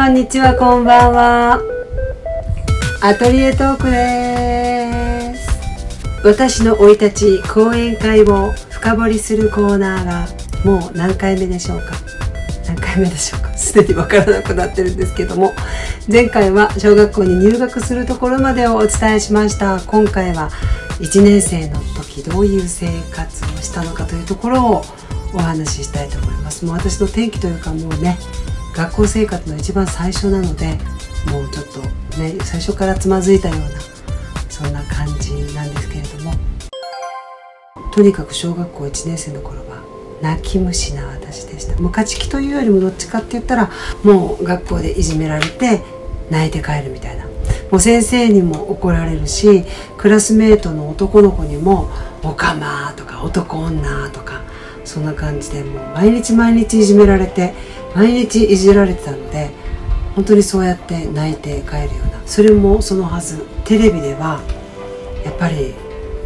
こんにちはこんばんは。アトリエトークです。私の生い立ち講演会を深掘りするコーナーがもう何回目でしょうか。何回目でしょうか。すでにわからなくなってるんですけども。前回は小学校に入学するところまでをお伝えしました。今回は1年生の時どういう生活をしたのかというところをお話ししたいと思います。もう私の転機というかもうね学校生活の一番最初なのでもうちょっとね最初からつまずいたようなそんな感じなんですけれども。とにかく小学校1年生の頃は泣き虫な私でした。もう勝ち気というよりもどっちかって言ったらもう学校でいじめられて泣いて帰るみたいな。もう先生にも怒られるしクラスメートの男の子にも「おかま」とか「男女」とかそんな感じでもう毎日毎日いじめられて毎日いじられてたので本当にそうやって泣いて帰るようなそれもそのはずテレビではやっぱり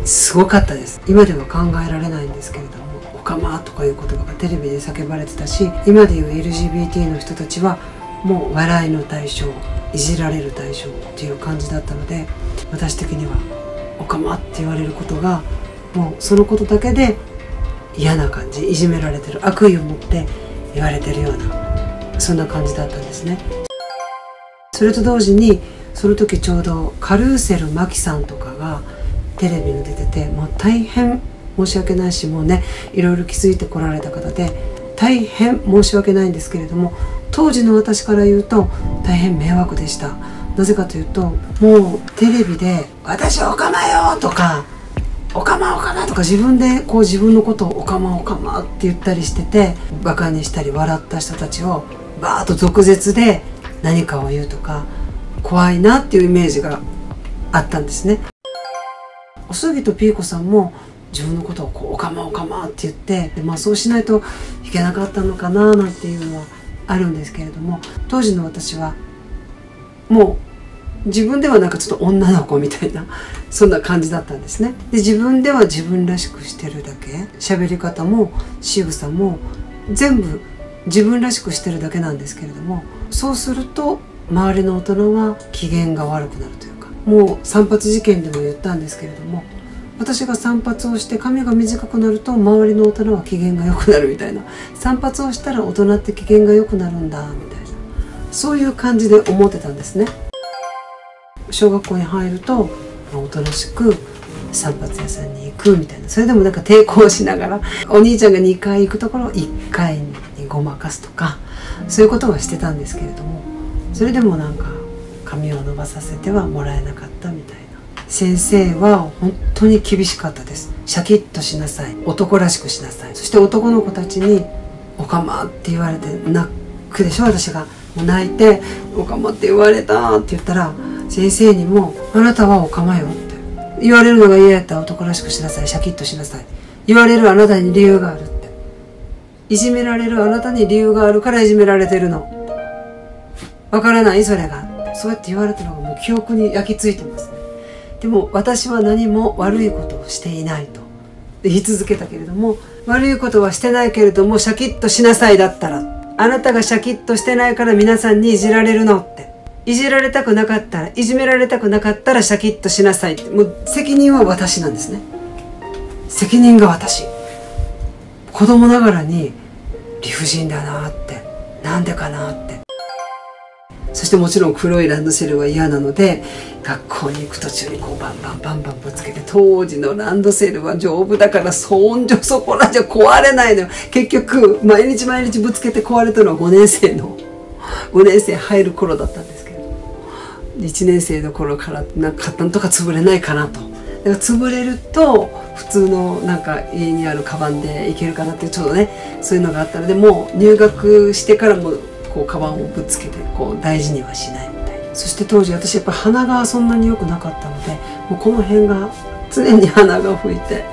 すごかったです。今では考えられないんですけれども「おかま」とかいう言葉がテレビで叫ばれてたし今でいう LGBT の人たちはもう笑いの対象いじられる対象っていう感じだったので私的には「おかま」って言われることがもうそのことだけで嫌な感じいじめられてる悪意を持って言われてるようなそんな感じだったんですねそれと同時にその時ちょうどカルーセルマキさんとかがテレビに出ててもう大変申し訳ないしもうねいろいろ気づいてこられた方で大変申し訳ないんですけれども当時の私から言うと大変迷惑でしたなぜかというともうテレビで「私おかまよ!」とか「おかまおかま」とか自分でこう自分のことを「おかまおかま」って言ったりしててバカにしたり笑った人たちをバーッと毒舌で何かを言うとか怖いなっていうイメージがあったんですね。おすぎとピーコさんも自分のことをこう「おかまおかま」って言ってで、まあ、そうしないといけなかったのかななんていうのはあるんですけれども当時の私はもう自分ではなんかちょっと女の子みたいな そんな感じだったんですね。で自分では自分らしくしてるだけ。喋り方も仕草も全部自分らしくしてるだけなんですけれどもそうすると周りの大人は機嫌が悪くなるというかもう散髪事件でも言ったんですけれども私が散髪をして髪が短くなると周りの大人は機嫌が良くなるみたいな。散髪をしたら大人って機嫌が良くなるんだみたいな。そういう感じで思ってたんですね。小学校に入るとおとなしく散髪屋さんに行くみたいな。それでもなんか抵抗しながらお兄ちゃんが2回行くところを1回にごまかすとかそういうことはしてたんですけれどもそれでもなんか髪を伸ばさせてはもらえなかったみたいな。先生は本当に厳しかったです。シャキッとしなさい。男らしくしなさい。そして男の子たちに「おかま」って言われて泣くでしょ？私が。泣いて「おかまって言われた」って言ったら先生にも「あなたはおかまよ」って。言われるのが嫌やったら男らしくしなさい。シャキッとしなさい。言われるあなたに理由があるって。いじめられるあなたに理由があるからいじめられてるの。わからないそれが。そうやって言われたのがもう記憶に焼き付いてます。ねでも私は何も悪いことをしていないと。言い続けたけれども悪いことはしてないけれどもシャキッとしなさいだったら。あなたがシャキッとしてないから皆さんにいじられるのって。いじられたくなかったらいじめられたくなかったらシャキッとしなさいって。もう責任は私なんですね。責任が私。子供ながらに理不尽だなって。なんでかなって。そしてもちろん黒いランドセルは嫌なので学校に行く途中にこうバンバンバンバンぶつけて当時のランドセルは丈夫だからそんじょそこらじゃ壊れないのよ。結局毎日毎日ぶつけて壊れたのは5年生の5年生入る頃だったんですけど。1年生の頃からなんかなんとか潰れないかなと。だから潰れると普通のなんか家にあるカバンでいけるかなっていうちょっとねそういうのがあったのでもう入学してからもこうカバンをぶつけてこう大事にはしないみたいな。そして当時私やっぱ鼻がそんなに良くなかったのでもうこの辺が常に鼻が吹いて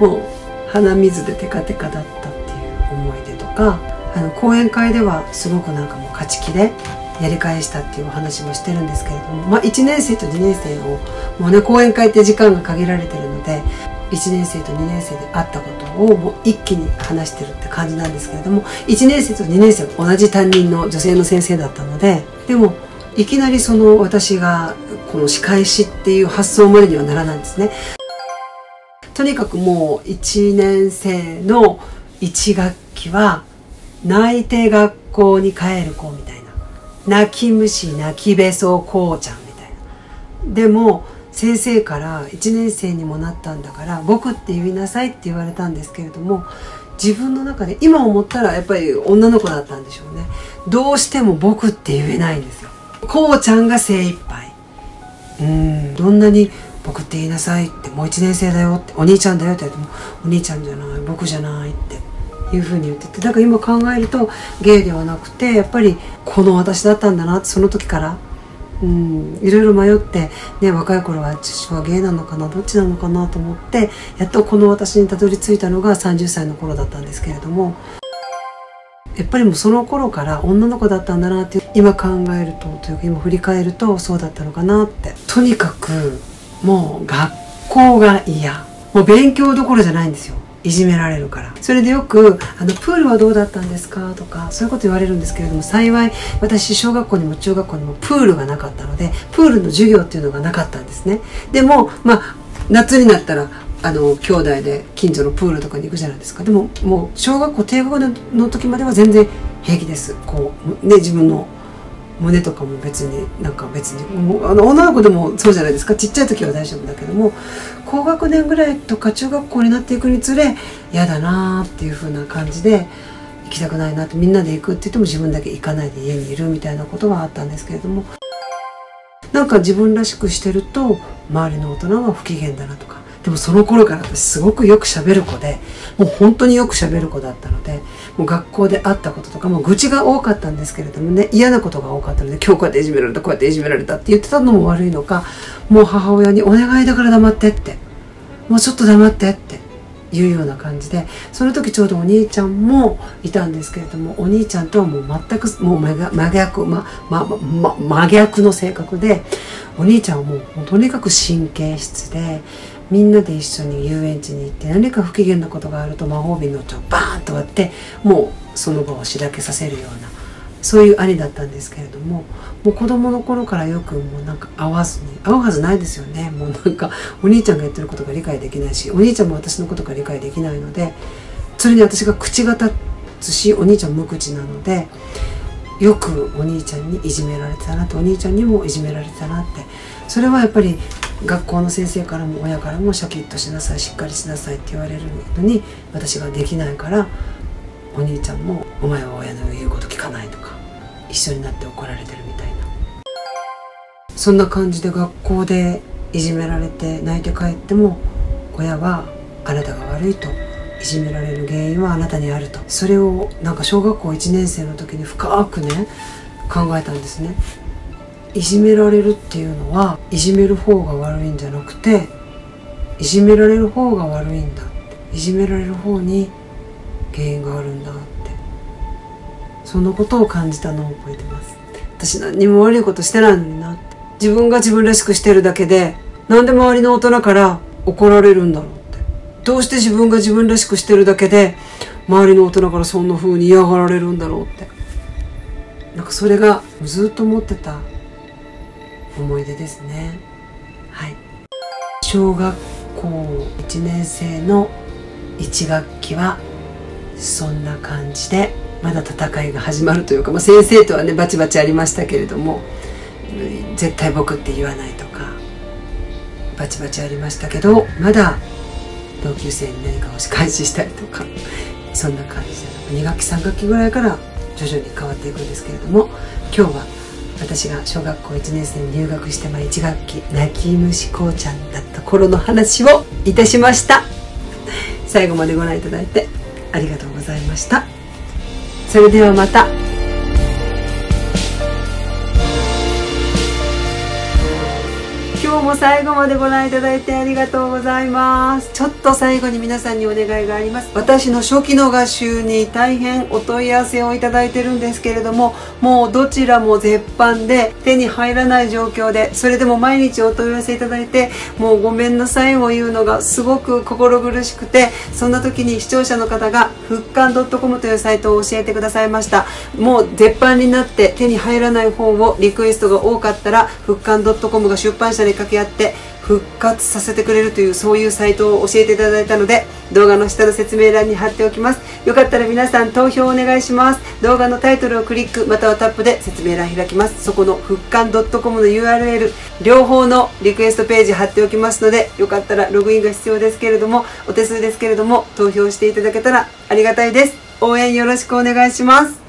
もう鼻水でテカテカだったっていう思い出とかあの講演会ではすごくなんかもう勝ち気でやり返したっていうお話もしてるんですけれども、まあ、1年生と2年生をもうね講演会って時間が限られてるので1年生と2年生で会ったことをもう一気に話してるって感じなんですけれども1年生と2年生が同じ担任の女性の先生だったのででもいきなりその私がこの仕返しっていう発想までにはならないんですね。とにかくもう1年生の1学期は泣いて学校に帰る子みたいな泣き虫泣きべそこうちゃんみたいな。でも先生から1年生にもなったんだから僕って言いなさいって言われたんですけれども自分の中で今思ったらやっぱり女の子だったんでしょうね。どうしても僕って言えないんですよこうちゃんが精一杯うんどんなに僕って言いなさいってもう1年生だよってお兄ちゃんだよって言われてもお兄ちゃんじゃない僕じゃないっていうふうに言っててだから今考えるとゲイではなくてやっぱりこの私だったんだなってその時から。うんいろいろ迷って、ね、若い頃は父はゲイなのかなどっちなのかなと思ってやっとこの私にたどり着いたのが30歳の頃だったんですけれども。やっぱりもうその頃から女の子だったんだなって今考えるとというか今振り返るとそうだったのかなって。とにかくもう学校が嫌。もう勉強どころじゃないんですよ。いじめられるから。それでよくあの「プールはどうだったんですか?」とかそういうこと言われるんですけれども幸い私小学校にも中学校にもプールがなかったのでプールの授業っていうのがなかったんですね。でもまあ夏になったらあの兄弟で近所のプールとかに行くじゃないですか。でももう小学校低学年の時までは全然平気です。こうね自分の胸とかも別になんか別にあの女の子でもそうじゃないですか。ちっちゃい時は大丈夫だけども高学年ぐらいとか中学校になっていくにつれ嫌だなーっていう風な感じで行きたくないなってみんなで行くって言っても自分だけ行かないで家にいるみたいなことはあったんですけれどもなんか自分らしくしてると周りの大人は不機嫌だなと。でもその頃から私すごくよく喋る子でもう本当によく喋る子だったのでもう学校で会ったこととかも愚痴が多かったんですけれどもね嫌なことが多かったので今日こうやっていじめられたこうやっていじめられたって言ってたのも悪いのかもう母親に「お願いだから黙って」って「もうちょっと黙って」っていうような感じでその時ちょうどお兄ちゃんもいたんですけれどもお兄ちゃんとはもう全くもう真逆、ままま、真逆の性格でお兄ちゃんはもうとにかく神経質でみんなで一緒に遊園地に行って何か不機嫌なことがあると魔法瓶の茶をバーンと割ってもうその場をしらけさせるようなそういう兄だったんですけれどももう子供の頃からよくもうなんか会わずに会うはずないですよね。もうなんかお兄ちゃんが言ってることが理解できないしお兄ちゃんも私のことが理解できないのでそれに私が口が立つしお兄ちゃん無口なのでよくお兄ちゃんにいじめられてたなってお兄ちゃんにもいじめられてたなってそれはやっぱり学校の先生からも親からもシャキッとしなさいしっかりしなさいって言われるのに私ができないからお兄ちゃんも「お前は親の言うこと聞かない」とか一緒になって怒られてるみたいな。そんな感じで学校でいじめられて泣いて帰っても親はあなたが悪いと。いじめられる原因はあなたにあると。それをなんか小学校1年生の時に深くね考えたんですね。いじめられるっていうのはいじめる方が悪いんじゃなくていじめられる方が悪いんだいじめられる方に原因があるんだって。そんなことを感じたのを覚えてます私何も悪いことしてないのになって。自分が自分らしくしてるだけでなんで周りの大人から怒られるんだろうって。どうして自分が自分らしくしてるだけで周りの大人からそんな風に嫌がられるんだろうって。なんかそれがずっと思ってた思い出ですね。はい。小学校1年生の1学期はそんな感じでまだ戦いが始まるというか、まあ、先生とはねバチバチありましたけれども絶対僕って言わないとかバチバチありましたけどまだ同級生に何かを仕返ししたりとかそんな感じで2学期3学期ぐらいから徐々に変わっていくんですけれども今日は私が小学校1年生に入学してま1学期泣き虫こうちゃんだった頃の話をいたしました。最後までご覧いただいてありがとうございました。それではまた。も最後までご覧いただいてありがとうございます。ちょっと最後に皆さんにお願いがあります。私の初期の画集に大変お問い合わせをいただいてるんですけれどももうどちらも絶版で手に入らない状況でそれでも毎日お問い合わせいただいてもうごめんなさいを言うのがすごく心苦しくてそんな時に視聴者の方が復刊 .com というサイトを教えてくださいました。もう絶版になって手に入らない本をリクエストが多かったら復刊 .com が出版社に掛け合って復活させてくれるというそういうサイトを教えていただいたので動画の下の説明欄に貼っておきます。よかったら皆さん投票お願いします。動画のタイトルをクリックまたはタップで説明欄開きます。そこの復刊 .com の URL 両方のリクエストページ貼っておきますのでよかったらログインが必要ですけれどもお手数ですけれども投票していただけたらありがたいです。応援よろしくお願いします。